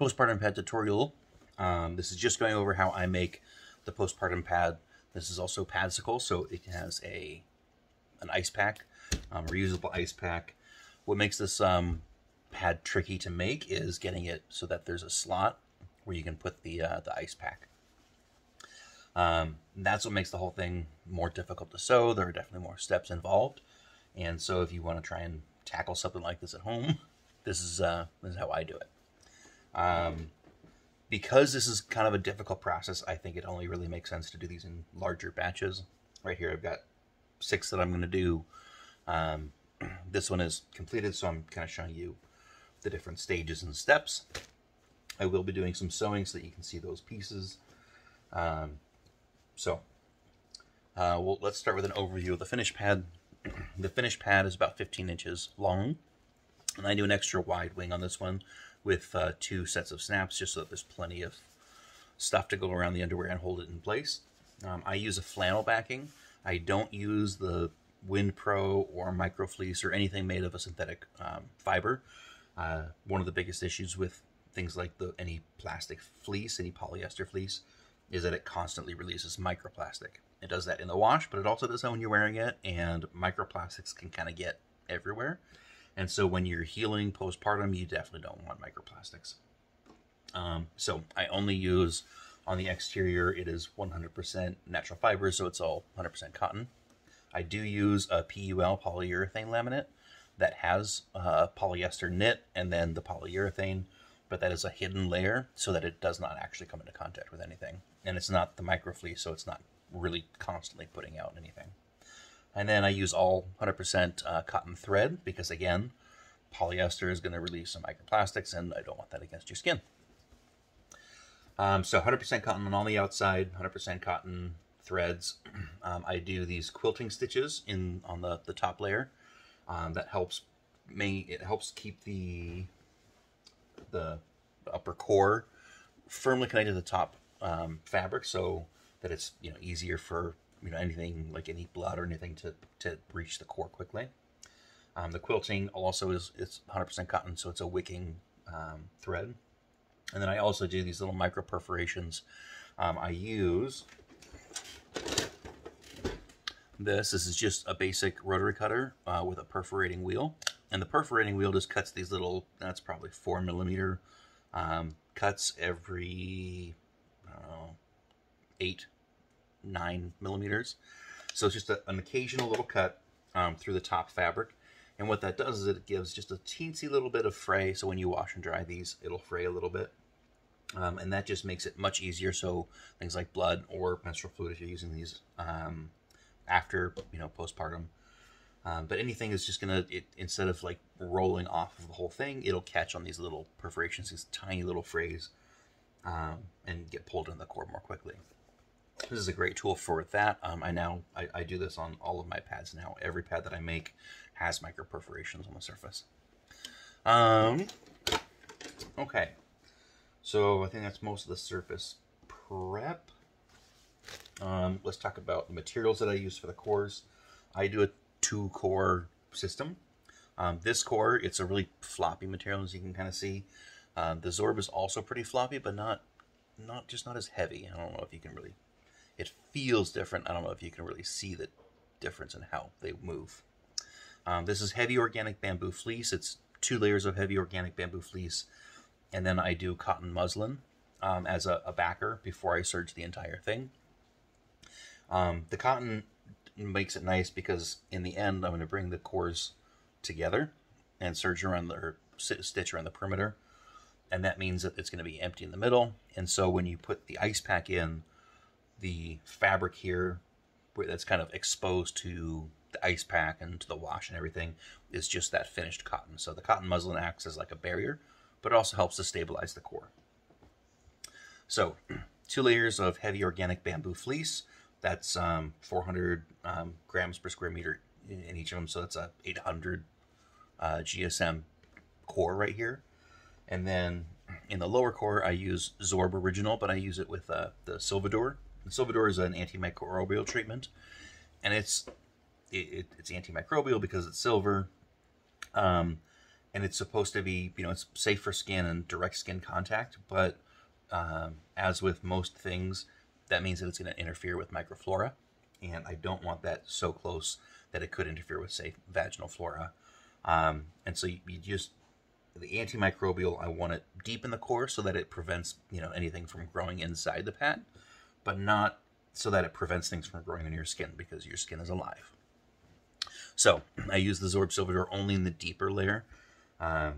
postpartum pad tutorial. Um, this is just going over how I make the postpartum pad. This is also Padsicle, so it has a an ice pack, um, reusable ice pack. What makes this um, pad tricky to make is getting it so that there's a slot where you can put the uh, the ice pack. Um, that's what makes the whole thing more difficult to sew. There are definitely more steps involved, and so if you want to try and tackle something like this at home, this is uh, this is how I do it. Um, because this is kind of a difficult process, I think it only really makes sense to do these in larger batches. Right here, I've got six that I'm going to do. Um, this one is completed, so I'm kind of showing you the different stages and steps. I will be doing some sewing so that you can see those pieces. Um, so, uh, well, let's start with an overview of the finish pad. the finish pad is about 15 inches long, and I do an extra wide wing on this one with uh, two sets of snaps just so that there's plenty of stuff to go around the underwear and hold it in place. Um, I use a flannel backing. I don't use the Wind Pro or Microfleece or anything made of a synthetic um, fiber. Uh, one of the biggest issues with things like the any plastic fleece, any polyester fleece, is that it constantly releases microplastic. It does that in the wash, but it also does that when you're wearing it, and microplastics can kind of get everywhere. And so when you're healing postpartum, you definitely don't want microplastics. Um, so I only use on the exterior, it is 100% natural fiber, so it's all 100% cotton. I do use a PUL polyurethane laminate that has uh, polyester knit and then the polyurethane, but that is a hidden layer so that it does not actually come into contact with anything. And it's not the microfleece, so it's not really constantly putting out anything. And then I use all 100% uh, cotton thread because, again, polyester is going to release some microplastics, and I don't want that against your skin. Um, so 100% cotton on all the outside, 100% cotton threads. Um, I do these quilting stitches in on the, the top layer. Um, that helps me, it helps keep the, the upper core firmly connected to the top um, fabric so that it's you know easier for you know anything like any blood or anything to, to reach the core quickly. Um, the quilting also is it's 100% cotton, so it's a wicking um, thread. And then I also do these little micro perforations. Um, I use this. This is just a basic rotary cutter uh, with a perforating wheel. And the perforating wheel just cuts these little, that's probably four millimeter um, cuts every, know, eight, nine millimeters. So it's just a, an occasional little cut um, through the top fabric. And what that does is it gives just a teensy little bit of fray. So when you wash and dry these, it'll fray a little bit. Um, and that just makes it much easier. So things like blood or menstrual fluid, if you're using these um, after, you know, postpartum. Um, but anything is just gonna, instead of like rolling off of the whole thing, it'll catch on these little perforations, these tiny little frays, um, and get pulled in the core more quickly. This is a great tool for that. Um, I now, I, I do this on all of my pads now. Every pad that I make has micro perforations on the surface. Um, okay. So I think that's most of the surface prep. Um, let's talk about the materials that I use for the cores. I do a two core system. Um, this core, it's a really floppy material as you can kind of see. Uh, the Zorb is also pretty floppy, but not, not just not as heavy. I don't know if you can really, it feels different. I don't know if you can really see the difference in how they move. Um, this is heavy organic bamboo fleece. It's two layers of heavy organic bamboo fleece and then I do cotton muslin um, as a, a, backer before I serge the entire thing. Um, the cotton makes it nice because in the end I'm going to bring the cores together and serge around the, or stitch around the perimeter and that means that it's going to be empty in the middle and so when you put the ice pack in the fabric here that's kind of exposed to the ice pack and to the wash and everything is just that finished cotton so the cotton muslin acts as like a barrier but it also helps to stabilize the core. So, two layers of heavy organic bamboo fleece. That's um, 400 um, grams per square meter in each of them, so that's a 800 uh, GSM core right here. And then in the lower core, I use Zorb Original, but I use it with uh, the Silvadur. Silvadur is an antimicrobial treatment, and it's it, it's antimicrobial because it's silver. Um, and it's supposed to be, you know, it's safe for skin and direct skin contact, but um, as with most things, that means that it's going to interfere with microflora, and I don't want that so close that it could interfere with, say, vaginal flora. Um, and so you, you just the antimicrobial, I want it deep in the core so that it prevents you know anything from growing inside the pad, but not so that it prevents things from growing in your skin because your skin is alive. So I use the Zorb Silvadur only in the deeper layer. Um,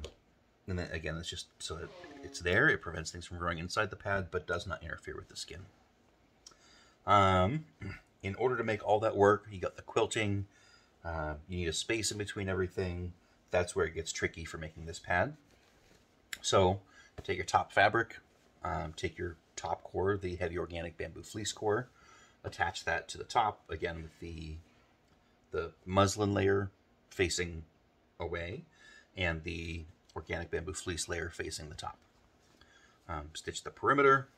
and then again, it's just so that it's there. It prevents things from growing inside the pad, but does not interfere with the skin. Um, in order to make all that work, you got the quilting. Uh, you need a space in between everything. That's where it gets tricky for making this pad. So take your top fabric, um, take your top core, the heavy organic bamboo fleece core, attach that to the top, again with the, the muslin layer facing away and the organic bamboo fleece layer facing the top. Um, stitch the perimeter,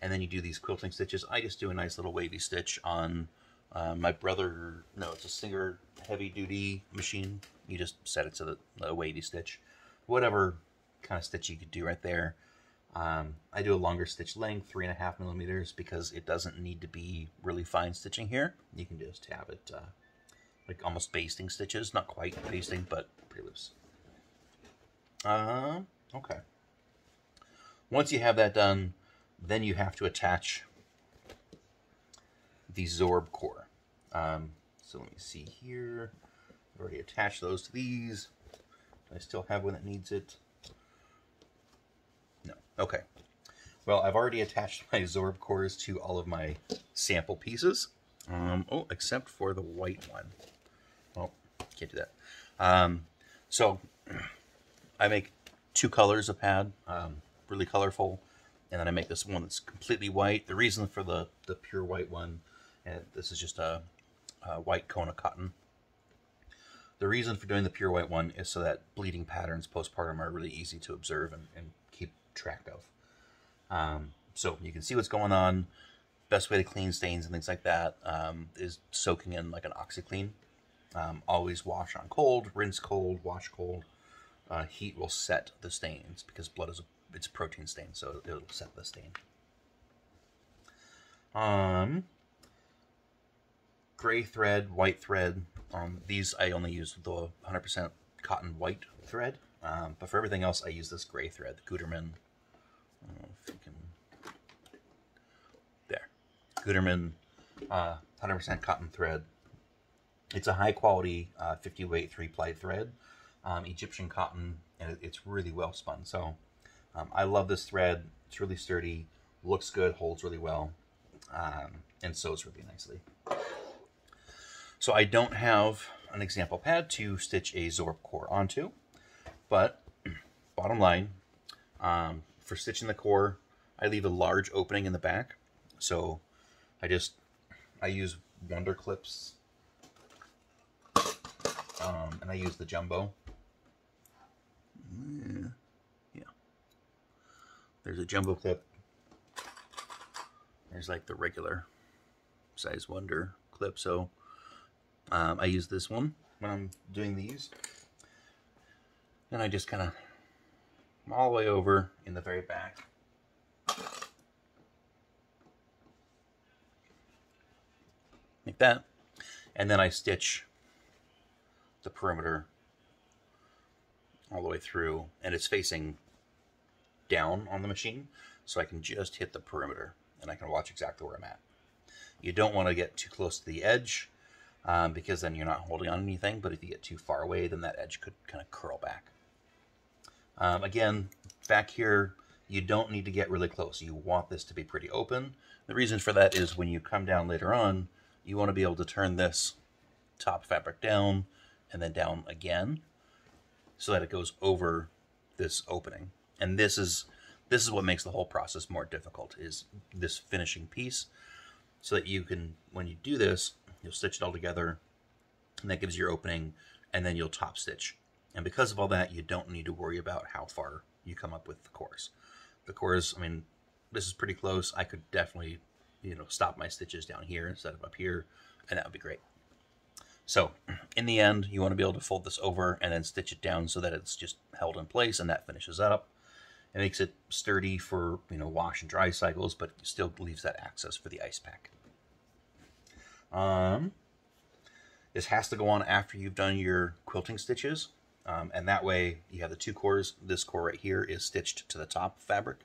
and then you do these quilting stitches. I just do a nice little wavy stitch on uh, my brother, no, it's a Singer heavy duty machine. You just set it to the, the wavy stitch. Whatever kind of stitch you could do right there. Um, I do a longer stitch length, three and a half millimeters, because it doesn't need to be really fine stitching here. You can just have it uh, like almost basting stitches, not quite basting, but pretty loose. Uh, okay. Once you have that done, then you have to attach the Zorb core. Um, so let me see here. I've already attached those to these. I still have one that needs it. Okay. Well, I've already attached my Zorb cores to all of my sample pieces. Um, oh, except for the white one. Oh, can't do that. Um, so, I make two colors of pad, um, really colorful, and then I make this one that's completely white. The reason for the, the pure white one, and this is just a, a white Kona cotton. The reason for doing the pure white one is so that bleeding patterns postpartum are really easy to observe and, and keep track of. Um, so you can see what's going on. Best way to clean stains and things like that um, is soaking in like an OxiClean. Um, always wash on cold, rinse cold, wash cold. Uh, heat will set the stains because blood is a it's a protein stain, so it'll set the stain. Um, gray thread, white thread. Um, these I only use the 100% cotton white thread, um, but for everything else I use this gray thread, the Gutermann. if you can, there, Gutermann, 100% uh, cotton thread. It's a high quality uh, 50 weight three ply thread, um, Egyptian cotton, and it, it's really well spun. So um, I love this thread. It's really sturdy, looks good, holds really well, um, and sews really nicely. So I don't have an example pad to stitch a Zorb core onto, but bottom line, um, for stitching the core, I leave a large opening in the back. So I just, I use Wonder Clips, um, and I use the Jumbo. Yeah. yeah. There's a Jumbo clip. There's like the regular size Wonder clip. So um, I use this one when I'm doing these. And I just kind of all the way over in the very back. Like that. And then I stitch the perimeter all the way through and it's facing down on the machine so I can just hit the perimeter and I can watch exactly where I'm at. You don't want to get too close to the edge um, because then you're not holding on anything. But if you get too far away, then that edge could kind of curl back. Um, again, back here, you don't need to get really close. You want this to be pretty open. The reason for that is when you come down later on, you want to be able to turn this top fabric down and then down again so that it goes over this opening. And this is this is what makes the whole process more difficult is this finishing piece so that you can when you do this You'll stitch it all together, and that gives you your opening, and then you'll top stitch. And because of all that, you don't need to worry about how far you come up with the course. The course, I mean, this is pretty close. I could definitely, you know, stop my stitches down here instead of up here, and that would be great. So in the end, you want to be able to fold this over and then stitch it down so that it's just held in place and that finishes that up. It makes it sturdy for, you know, wash and dry cycles, but still leaves that access for the ice pack. Um, this has to go on after you've done your quilting stitches. Um, and that way you have the two cores. This core right here is stitched to the top fabric,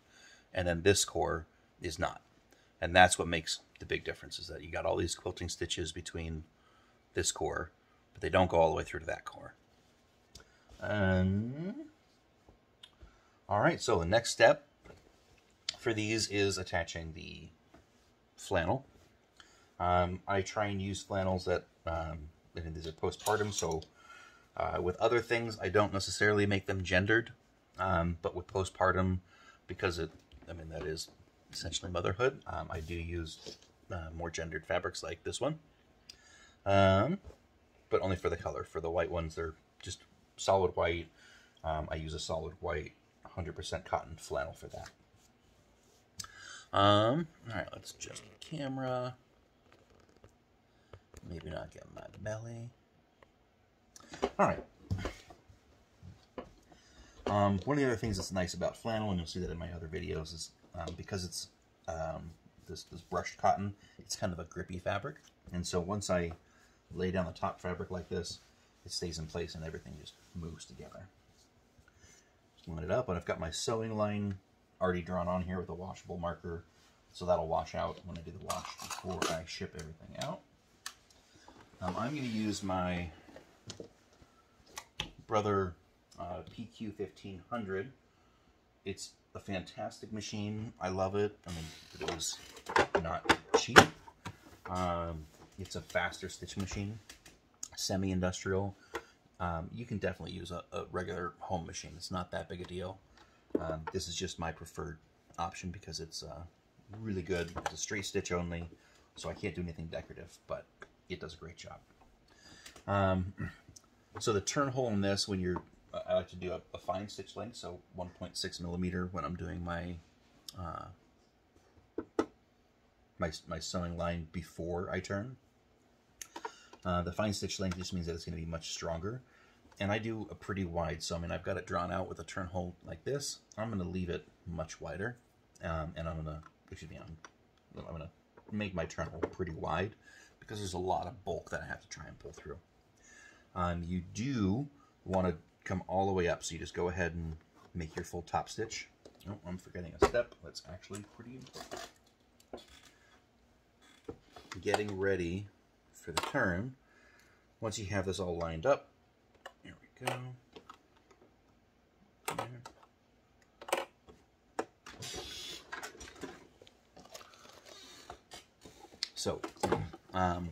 and then this core is not. And that's what makes the big difference is that you got all these quilting stitches between this core, but they don't go all the way through to that core. Um, all right, so the next step for these is attaching the flannel. Um, I try and use flannels that, um, these are postpartum, so uh, with other things, I don't necessarily make them gendered, um, but with postpartum, because it, I mean, that is essentially motherhood, um, I do use uh, more gendered fabrics like this one. Um, but only for the color. For the white ones, they're just solid white. Um, I use a solid white 100% cotton flannel for that. Um, all right, let's adjust the camera. Maybe not get my belly. All right. Um, one of the other things that's nice about flannel, and you'll see that in my other videos, is um, because it's um, this, this brushed cotton, it's kind of a grippy fabric. And so once I lay down the top fabric like this, it stays in place and everything just moves together. Just line it up, and I've got my sewing line already drawn on here with a washable marker, so that'll wash out when I do the wash before I ship everything out. Um, I'm going to use my Brother uh, PQ1500. It's a fantastic machine. I love it. I mean, it was not cheap. Um, it's a faster stitch machine, semi-industrial. Um, you can definitely use a, a, regular home machine. It's not that big a deal. Um, this is just my preferred option because it's uh, really good. It's a straight stitch only, so I can't do anything decorative, but it does a great job. Um, so the turn hole in this, when you're, I like to do a, a fine stitch length, so 1.6 millimeter when I'm doing my uh, my, my sewing line before I turn. Uh, the fine stitch length just means that it's going to be much stronger. And I do a pretty wide, so I mean, I've got it drawn out with a turn hole like this. I'm going to leave it much wider. Um, and I'm going to, excuse me, I'm, I'm going to make my turn hole pretty wide because there's a lot of bulk that I have to try and pull through. Um, you do want to come all the way up, so you just go ahead and make your full top stitch. Oh, I'm forgetting a step. That's actually pretty important. Getting ready for the turn. Once you have this all lined up, here we go. There. So, um,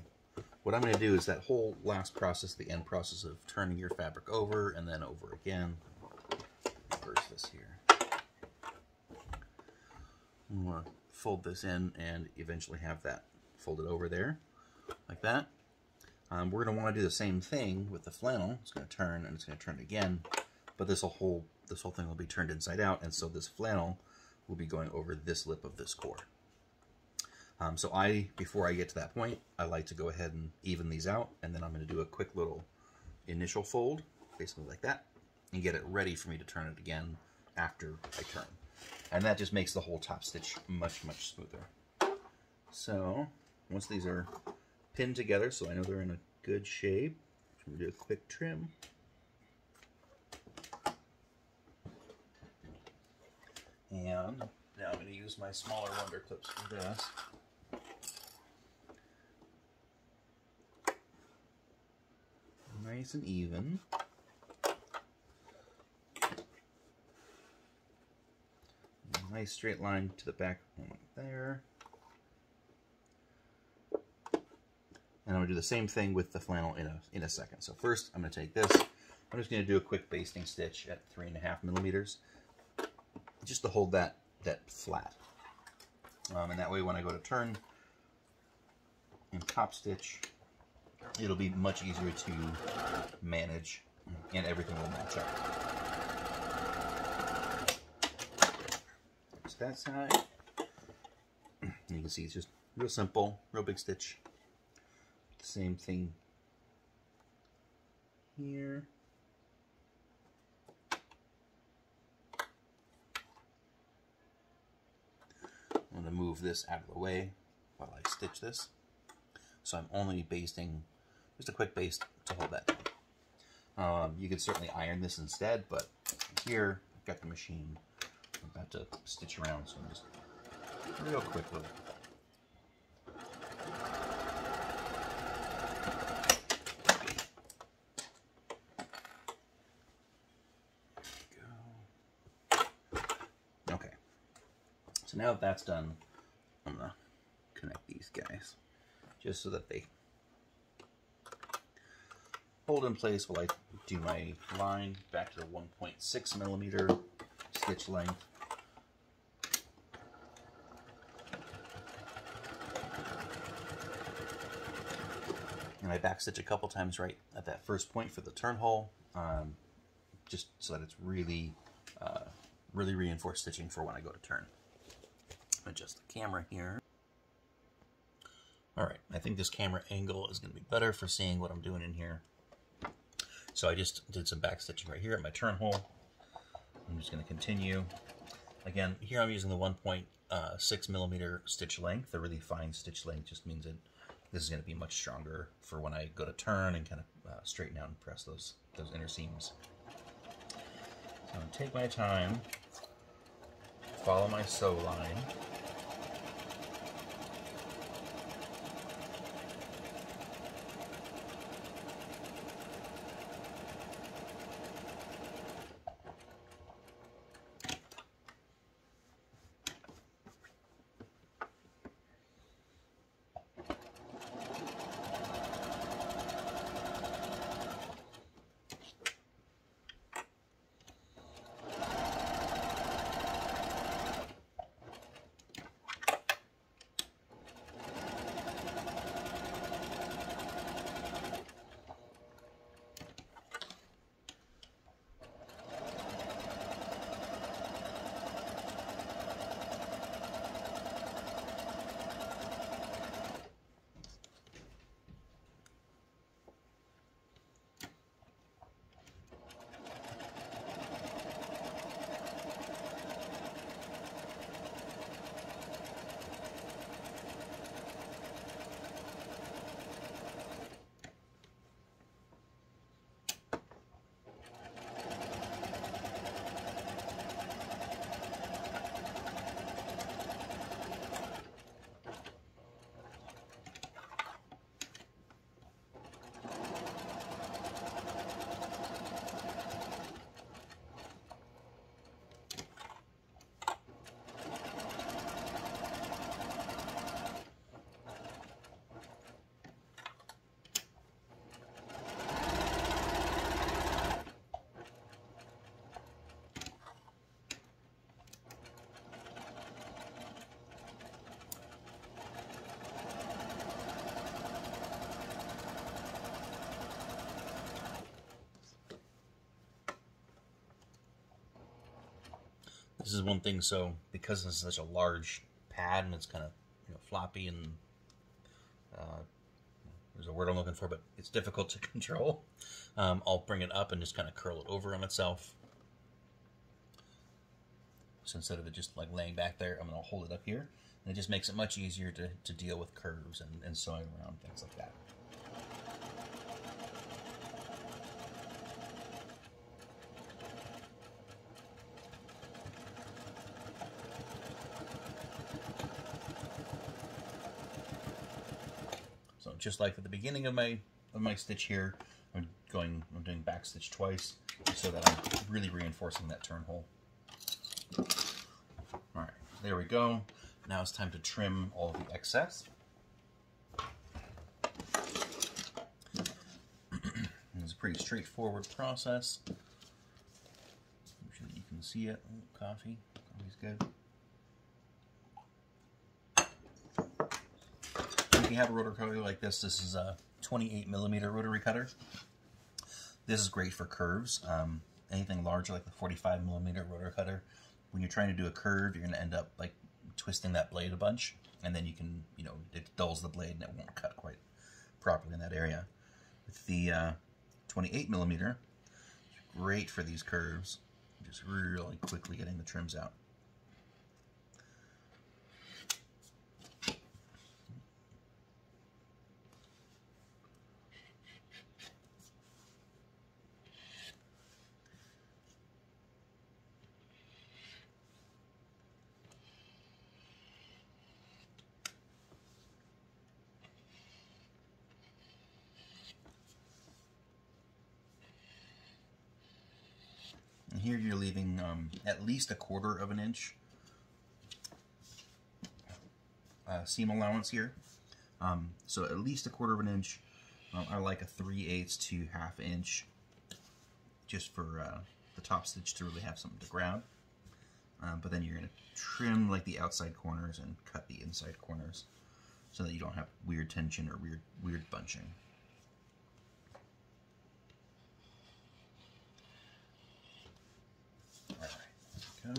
what I'm going to do is that whole last process, the end process of turning your fabric over and then over again. Reverse this here. I'm going to fold this in and eventually have that folded over there like that. Um, we're going to want to do the same thing with the flannel. It's going to turn and it's going to turn again, but this whole this whole thing will be turned inside out, and so this flannel will be going over this lip of this core. Um, so I, before I get to that point, I like to go ahead and even these out, and then I'm going to do a quick little initial fold, basically like that, and get it ready for me to turn it again after I turn. And that just makes the whole top stitch much, much smoother. So, once these are pinned together, so I know they're in a good shape, I'm going to do a quick trim. And now I'm going to use my smaller wonder clips for this. Nice and even. Nice straight line to the back there. And I'm to do the same thing with the flannel in a, in a second. So first, I'm going to take this. I'm just going to do a quick basting stitch at three and a half millimeters, just to hold that, that flat. Um, and that way when I go to turn and top stitch, it'll be much easier to manage and everything will match up. There's that side. You can see it's just real simple, real big stitch. Same thing here. I'm going to move this out of the way while I stitch this. So I'm only basting, just a quick baste to hold that down. Um, you could certainly iron this instead, but here I've got the machine. I'm about to stitch around, so I'm just real quickly. Okay. So now that that's done, I'm gonna connect these guys just so that they hold in place while I do my line back to the 1.6 millimeter stitch length. And I backstitch a couple times right at that first point for the turn hole, um, just so that it's really, uh, really reinforced stitching for when I go to turn. Adjust the camera here. I think this camera angle is going to be better for seeing what I'm doing in here. So I just did some back stitching right here at my turn hole. I'm just going to continue. Again, here I'm using the 1.6 uh, millimeter stitch length. The really fine stitch length just means that this is going to be much stronger for when I go to turn and kind of uh, straighten out and press those, those inner seams. So I'm going to take my time, follow my sew line. This is one thing, so because this is such a large pad and it's kind of you know, floppy and uh, there's a word I'm looking for, but it's difficult to control. Um, I'll bring it up and just kind of curl it over on itself. So instead of it just like laying back there, I'm going to hold it up here. And it just makes it much easier to, to deal with curves and, and sewing around, things like that. Just like at the beginning of my of my stitch here, I'm going I'm doing back stitch twice so that I'm really reinforcing that turn hole. All right, there we go. Now it's time to trim all the excess. it's a pretty straightforward process. Make sure you can see it. Oh, coffee, always good. If you have a rotary cutter like this, this is a 28 millimeter rotary cutter. This is great for curves. Um, anything larger like the 45 millimeter rotary cutter, when you're trying to do a curve, you're going to end up like twisting that blade a bunch, and then you can, you know, it dulls the blade and it won't cut quite properly in that area. With the uh, 28 millimeter. Great for these curves. Just really quickly getting the trims out. And here you're leaving um, at least a quarter of an inch uh, seam allowance here. Um, so at least a quarter of an inch. Um, I like a 3 eighths to half inch just for uh, the top stitch to really have something to grab. Um, but then you're going to trim like the outside corners and cut the inside corners so that you don't have weird tension or weird weird bunching. Go.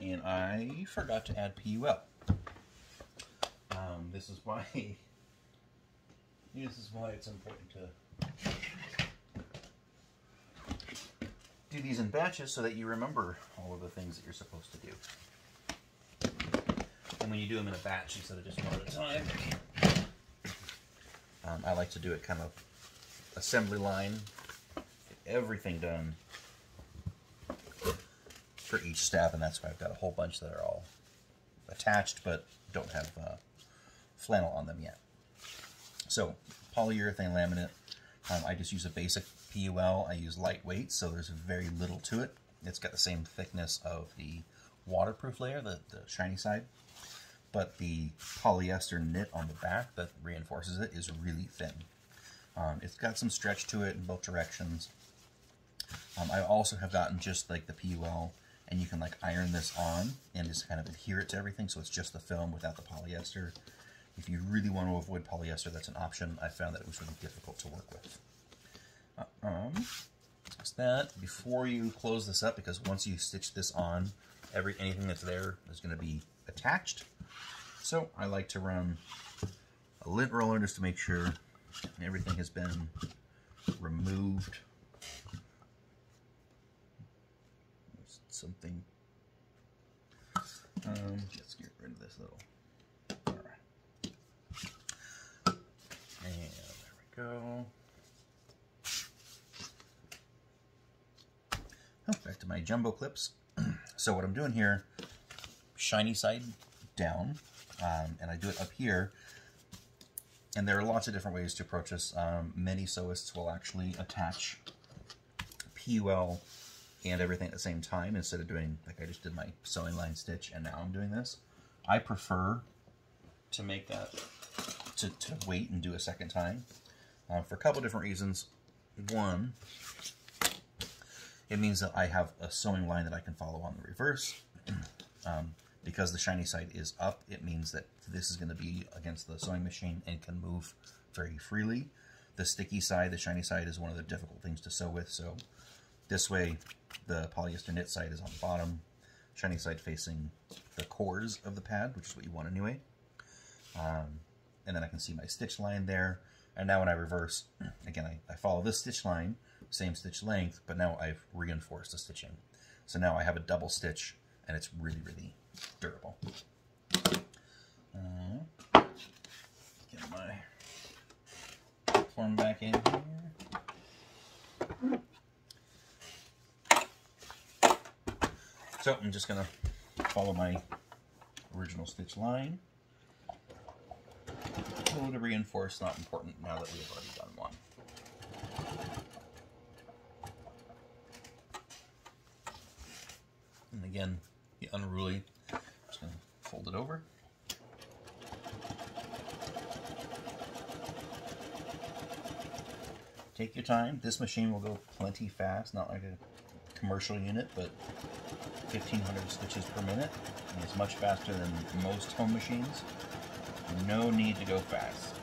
And I forgot to add PUL. Um, this is why this is why it's important to do these in batches so that you remember all of the things that you're supposed to do. And when you do them in a batch instead of just one at a time, um, I like to do it kind of assembly line, get everything done for each stab, and that's why I've got a whole bunch that are all attached but don't have uh, flannel on them yet. So, polyurethane laminate, um, I just use a basic PUL. I use lightweight, so there's very little to it. It's got the same thickness of the waterproof layer, the, the shiny side, but the polyester knit on the back that reinforces it is really thin. Um, it's got some stretch to it in both directions. Um, I also have gotten just like the PUL, and you can like iron this on and just kind of adhere it to everything, so it's just the film without the polyester. If you really want to avoid polyester, that's an option. I found that it was really difficult to work with. Um, so that before you close this up, because once you stitch this on, every anything that's there is going to be attached. So I like to run a lint roller just to make sure everything has been removed. There's something. Um, let's get rid of this little. And there we go. Oh, back to my jumbo clips. so what I'm doing here, shiny side down, um, and I do it up here. And there are lots of different ways to approach this. Um, many sewists will actually attach PUL and everything at the same time instead of doing, like I just did my sewing line stitch and now I'm doing this. I prefer to make that, to, to wait and do a second time uh, for a couple different reasons. One, it means that I have a sewing line that I can follow on the reverse. Um, because the shiny side is up, it means that this is going to be against the sewing machine and can move very freely. The sticky side, the shiny side, is one of the difficult things to sew with, so this way the polyester knit side is on the bottom, shiny side facing the cores of the pad, which is what you want anyway. Um, and then I can see my stitch line there. And now when I reverse, again, I, I follow this stitch line, same stitch length, but now I've reinforced the stitching. So now I have a double stitch, and it's really, really durable. Uh, get my form back in here. So I'm just going to follow my original stitch line. A little to reinforce, not important now that we've already done one. And again, the unruly, I'm just going to fold it over. Take your time. This machine will go plenty fast, not like a commercial unit, but 1500 stitches per minute. It's much faster than most home machines. No need to go fast.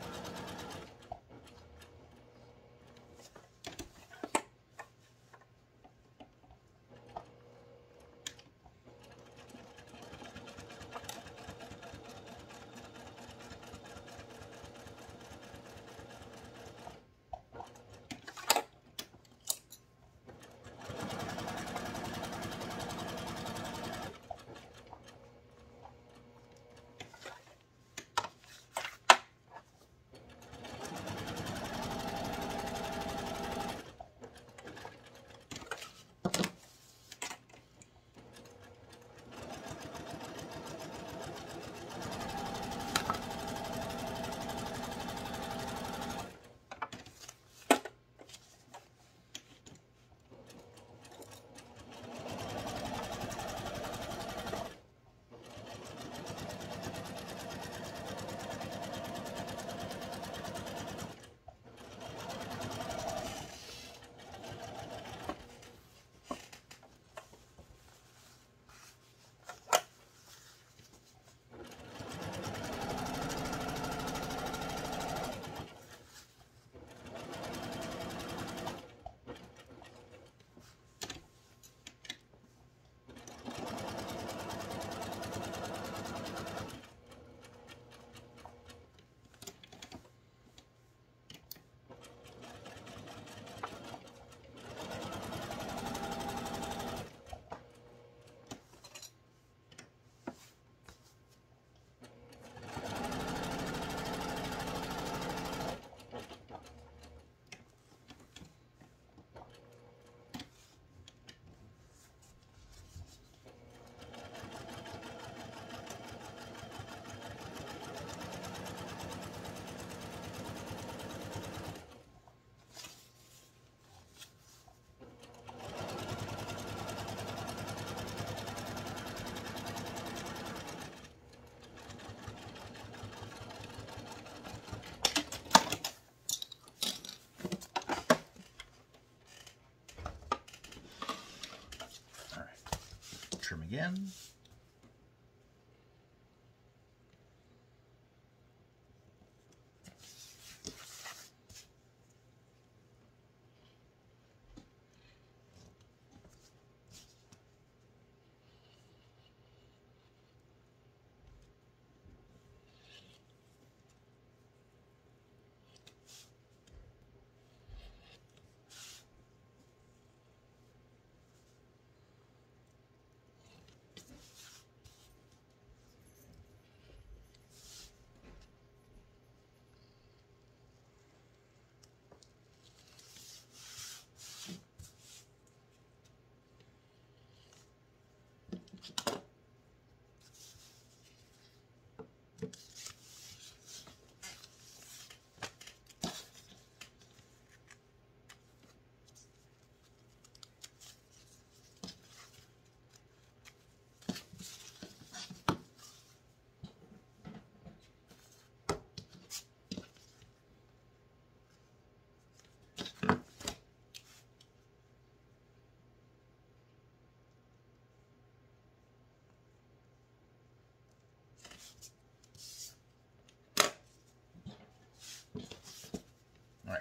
Again.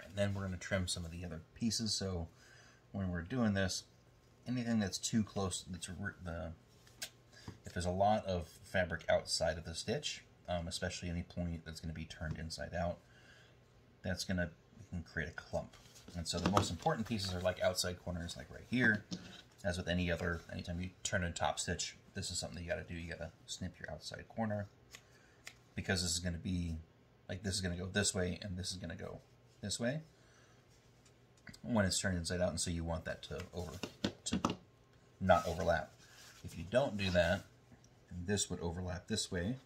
And then we're going to trim some of the other pieces. So when we're doing this, anything that's too close, that's the if there's a lot of fabric outside of the stitch, um, especially any point that's going to be turned inside out, that's going to create a clump. And so the most important pieces are like outside corners, like right here. As with any other, anytime you turn a top stitch, this is something you got to do. You got to snip your outside corner because this is going to be like this is going to go this way and this is going to go this way when it's turned inside out, and so you want that to over to not overlap. If you don't do that, this would overlap this way,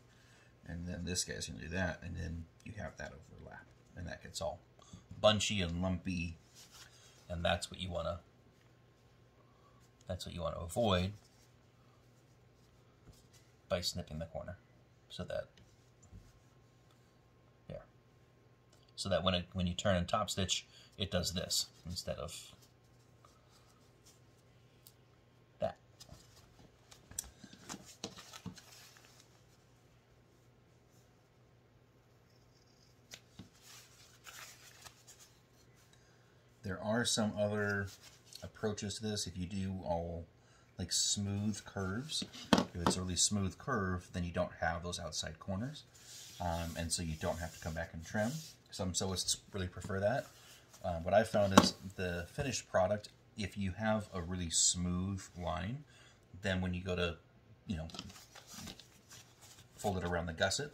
and then this guy's to do that, and then you have that overlap, and that gets all bunchy and lumpy, and that's what you want to that's what you want to avoid by snipping the corner so that so that when it when you turn in top stitch, it does this instead of that. There are some other approaches to this. If you do all like smooth curves, if it's a really smooth curve, then you don't have those outside corners. Um, and so you don't have to come back and trim. Some sewists really prefer that. Um, what I've found is the finished product, if you have a really smooth line, then when you go to, you know, fold it around the gusset,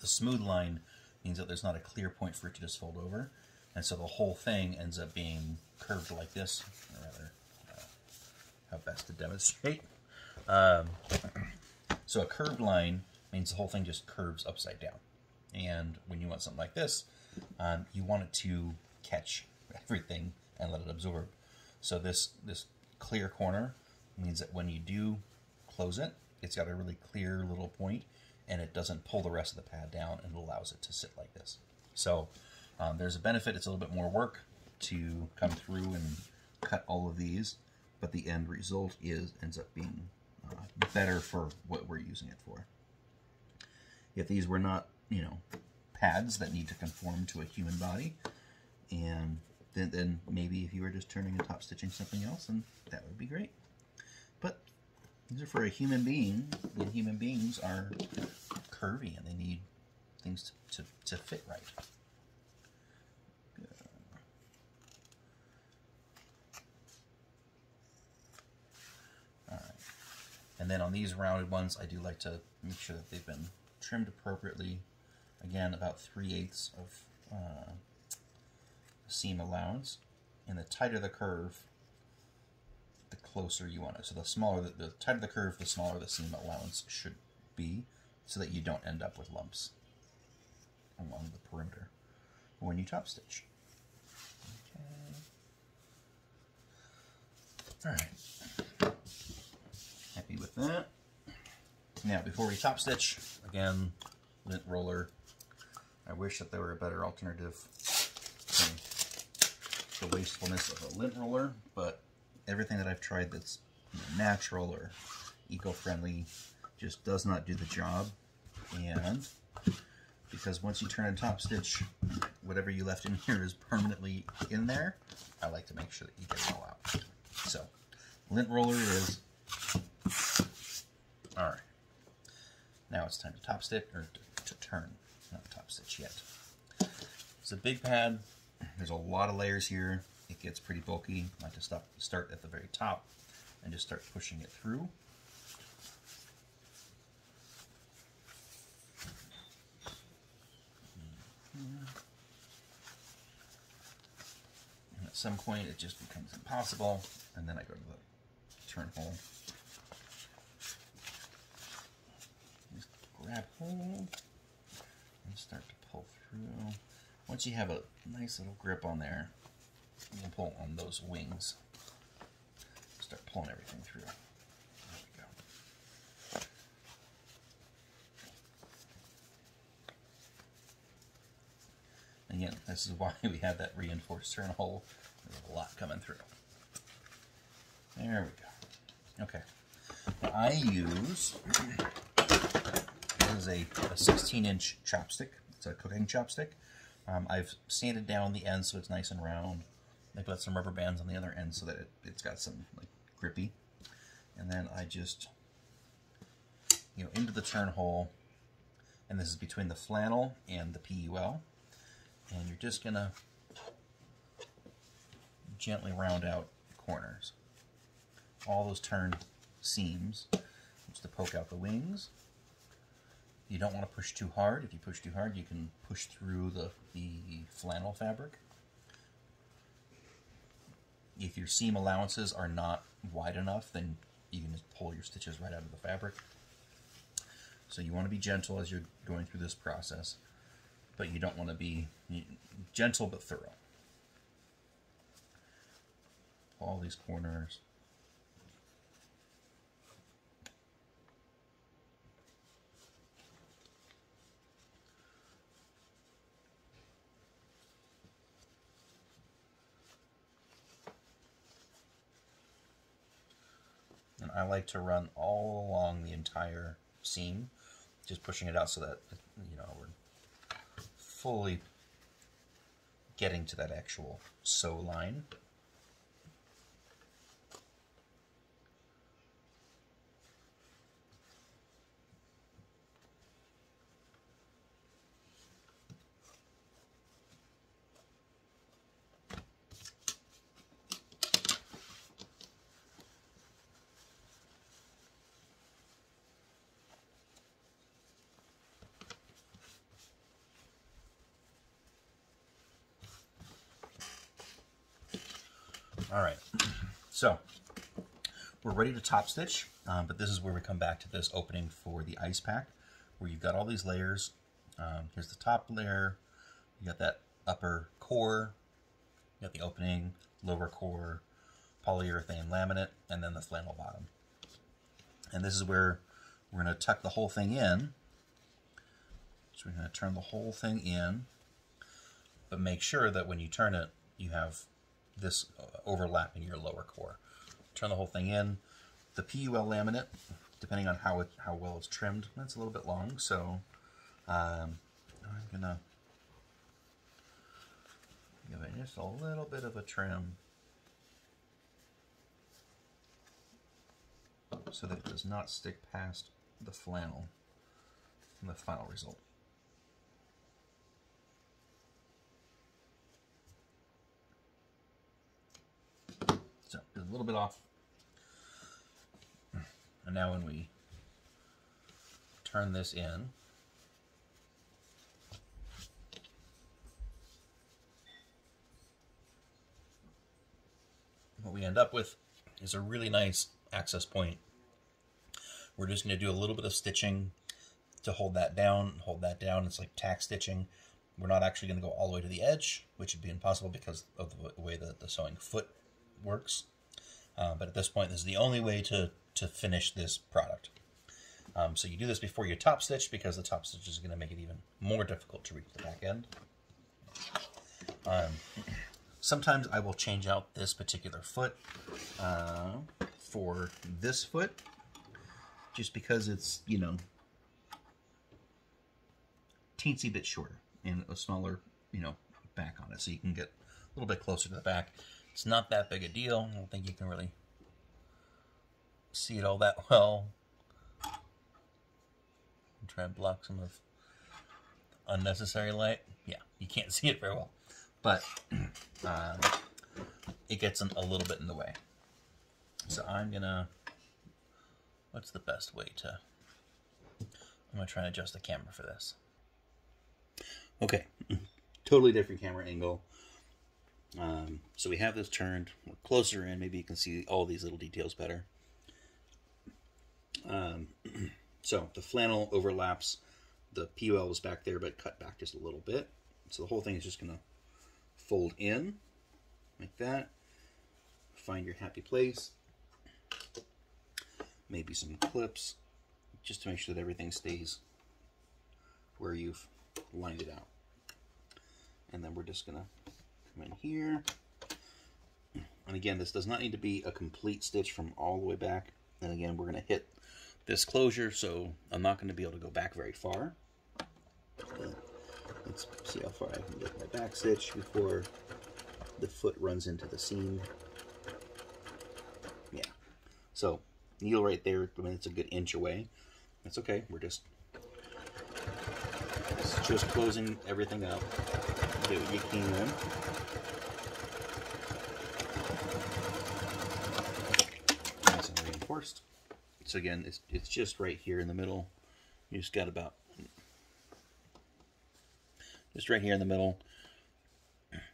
the smooth line means that there's not a clear point for it to just fold over. And so the whole thing ends up being curved like this, or rather, uh, how best to demonstrate. Um, so a curved line means the whole thing just curves upside down. And when you want something like this, um, you want it to catch everything and let it absorb. So this, this clear corner means that when you do close it, it's got a really clear little point and it doesn't pull the rest of the pad down and allows it to sit like this. So um, there's a benefit. It's a little bit more work to come through and cut all of these, but the end result is ends up being uh, better for what we're using it for. If these were not you know, pads that need to conform to a human body. And then, then maybe if you were just turning and top stitching something else, and that would be great. But these are for a human being, and human beings are curvy and they need things to, to, to fit right. And then on these rounded ones, I do like to make sure that they've been trimmed appropriately Again, about 3 eighths of uh, seam allowance. And the tighter the curve, the closer you want it. So the smaller, the, the tighter the curve, the smaller the seam allowance should be so that you don't end up with lumps along the perimeter when you top stitch. Okay. Alright. Happy with that. Now, before we top stitch, again, lint roller I wish that there were a better alternative to the wastefulness of a lint roller, but everything that I've tried that's natural or eco-friendly, just does not do the job. And because once you turn a top stitch, whatever you left in here is permanently in there, I like to make sure that you get it all out. So, lint roller is... Alright. Now it's time to top stitch, or to, to turn, not top stitch yet. It's a big pad. There's a lot of layers here. It gets pretty bulky. I like to stop, start at the very top and just start pushing it through. And at some point it just becomes impossible and then I go to the turn hole. Just grab hold start to pull through. Once you have a nice little grip on there, you can pull on those wings. Start pulling everything through. There we go. Again, this is why we have that reinforced turn hole. There's a lot coming through. There we go. Okay. I use a 16 inch chopstick. It's a cooking chopstick. Um, I've sanded down the end so it's nice and round. I put some rubber bands on the other end so that it, it's got some like grippy. And then I just, you know, into the turn hole. And this is between the flannel and the PUL. And you're just gonna gently round out corners. All those turn seams, just to poke out the wings. You don't want to push too hard. If you push too hard, you can push through the, the flannel fabric. If your seam allowances are not wide enough, then you can just pull your stitches right out of the fabric. So you want to be gentle as you're going through this process, but you don't want to be gentle but thorough. All these corners. I like to run all along the entire seam, just pushing it out so that you know we're fully getting to that actual sew line. All right, so we're ready to top stitch, um, but this is where we come back to this opening for the ice pack, where you've got all these layers. Um, here's the top layer, you got that upper core, you got the opening, lower core, polyurethane laminate, and then the flannel bottom. And this is where we're going to tuck the whole thing in. So we're going to turn the whole thing in, but make sure that when you turn it, you have this overlapping your lower core. Turn the whole thing in. The PUL laminate, depending on how it, how well it's trimmed, that's a little bit long, so um, I'm gonna give it just a little bit of a trim so that it does not stick past the flannel in the final result. So a little bit off. And now when we turn this in, what we end up with is a really nice access point. We're just going to do a little bit of stitching to hold that down, hold that down. It's like tack stitching. We're not actually going to go all the way to the edge, which would be impossible because of the way that the sewing foot works. Uh, but at this point, this is the only way to, to finish this product. Um, so you do this before your top stitch because the top stitch is going to make it even more difficult to reach the back end. Um, sometimes I will change out this particular foot uh, for this foot. just because it's, you know, teensy bit shorter and a smaller, you know, back on it. So you can get a little bit closer to the back. It's not that big a deal. I don't think you can really see it all that well. Try and block some of unnecessary light. Yeah, you can't see it very well. But um, it gets a little bit in the way. So I'm gonna, what's the best way to, I'm gonna try and adjust the camera for this. Okay, totally different camera angle. Um, so we have this turned, we're closer in, maybe you can see all these little details better. Um, so the flannel overlaps, the PUL is back there, but cut back just a little bit. So the whole thing is just gonna fold in like that. Find your happy place. Maybe some clips just to make sure that everything stays where you've lined it out. And then we're just gonna come in here. And again, this does not need to be a complete stitch from all the way back. And again, we're gonna hit this closure, so I'm not gonna be able to go back very far. Let's see how far I can get my back stitch before the foot runs into the seam. Yeah. So needle right there, I mean, it's a good inch away. That's okay. We're just just closing everything up. What you can. So again, it's, it's just right here in the middle. You just got about just right here in the middle.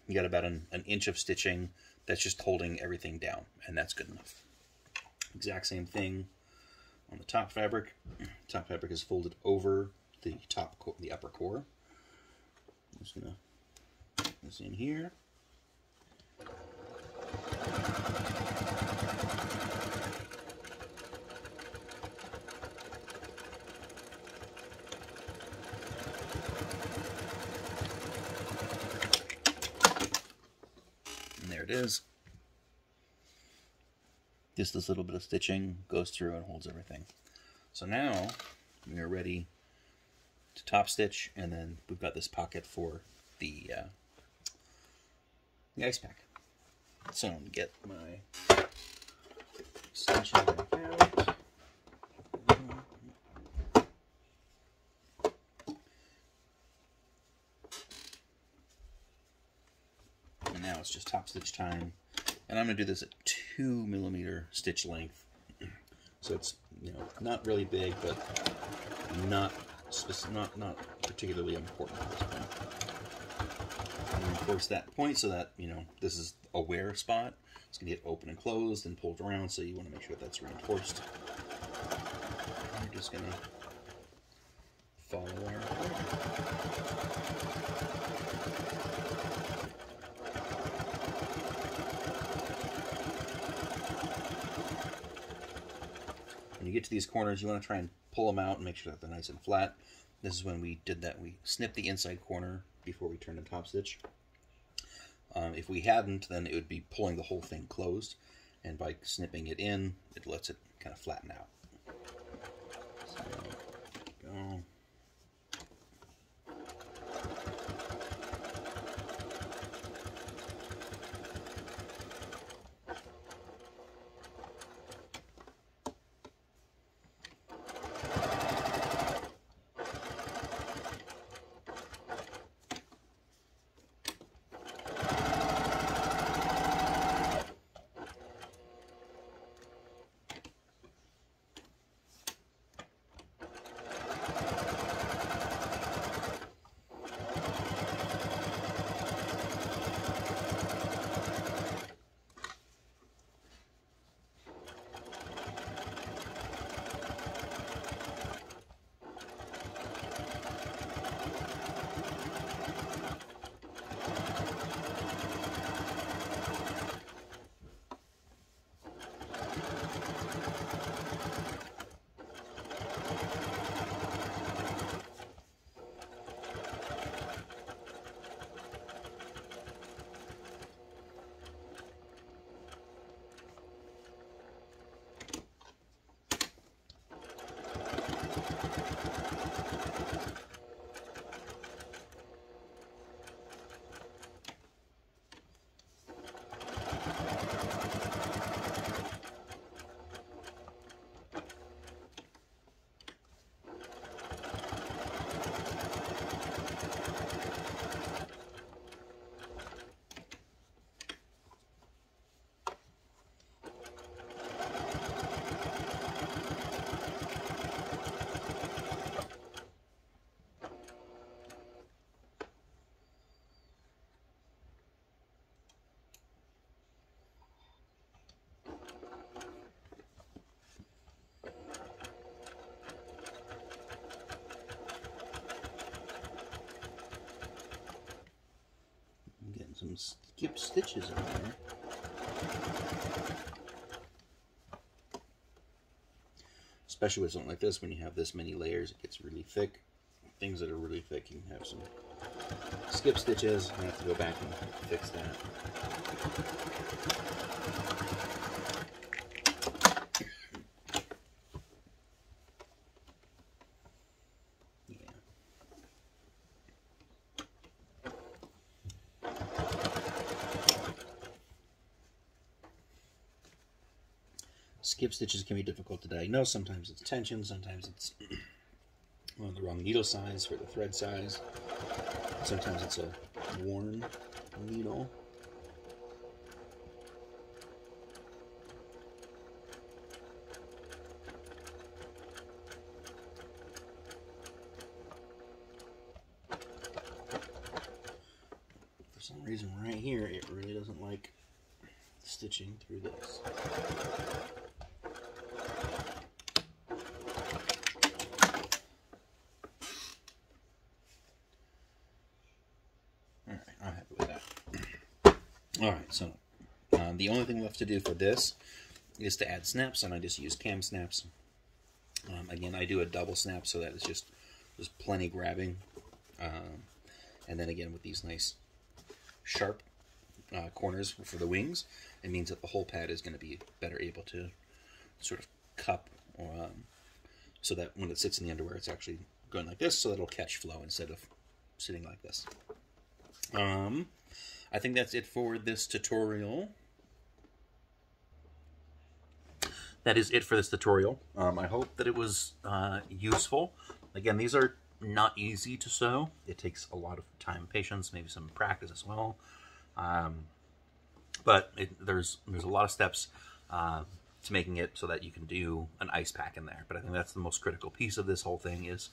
You got about an, an inch of stitching that's just holding everything down, and that's good enough. Exact same thing on the top fabric. Top fabric is folded over the top, the upper core. I'm just gonna put this in here. Is. Just this little bit of stitching goes through and holds everything. So now we are ready to top stitch and then we've got this pocket for the, uh, the ice pack. So I'm going to get my extension out. it's just top stitch time. And I'm going to do this at 2 millimeter stitch length. So it's you know not really big, but not not not particularly important point. And reinforce that point so that you know this is a wear spot. It's going to get open and closed and pulled around, so you want to make sure that's reinforced. I'm just going to follow our you get to these corners, you want to try and pull them out and make sure that they're nice and flat. This is when we did that. We snipped the inside corner before we turned the top stitch. Um, if we hadn't, then it would be pulling the whole thing closed. And by snipping it in, it lets it kind of flatten out. Skip stitches in there. Especially with something like this, when you have this many layers, it gets really thick. Things that are really thick, you can have some skip stitches. I have to go back and fix that. skip stitches can be difficult to diagnose. Sometimes it's tension, sometimes it's well, the wrong needle size for the thread size. Sometimes it's a worn needle. For some reason right here, it really doesn't like stitching through this. Alright, so uh, the only thing left to do for this is to add snaps, and I just use KAM snaps. Um, again, I do a double snap so that it's just there's plenty grabbing. Um, and then again, with these nice sharp uh, corners for the wings, it means that the whole pad is going to be better able to sort of cup or, um, so that when it sits in the underwear, it's actually going like this, so that it'll catch flow instead of sitting like this. Um, I think that's it for this tutorial. That is it for this tutorial. Um, I hope that it was uh, useful. Again, these are not easy to sew. It takes a lot of time patience, maybe some practice as well. Um, but it, there's there's a lot of steps uh, to making it so that you can do an ice pack in there. But I think that's the most critical piece of this whole thing is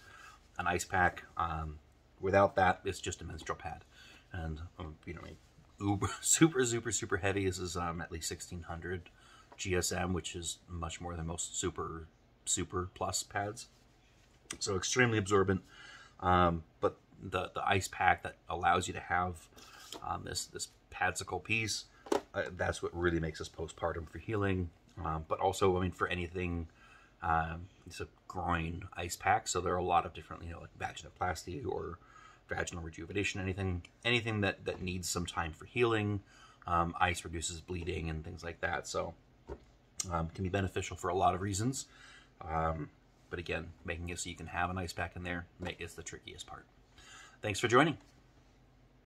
an ice pack. Um, without that, it's just a menstrual pad. And, um, you know, uber, super, super, super heavy. This is um, at least 1600 GSM, which is much more than most super, super plus pads. So extremely absorbent. Um, but the, the ice pack that allows you to have um, this, this padsicle piece, uh, that's what really makes us postpartum for healing. Um, but also, I mean, for anything, um, it's a groin ice pack. So there are a lot of different, you know, like vaginoplasty or vaginal rejuvenation, anything anything that, that needs some time for healing. Um, ice reduces bleeding and things like that. So um, can be beneficial for a lot of reasons. Um, but again, making it so you can have an ice pack in there is the trickiest part. Thanks for joining.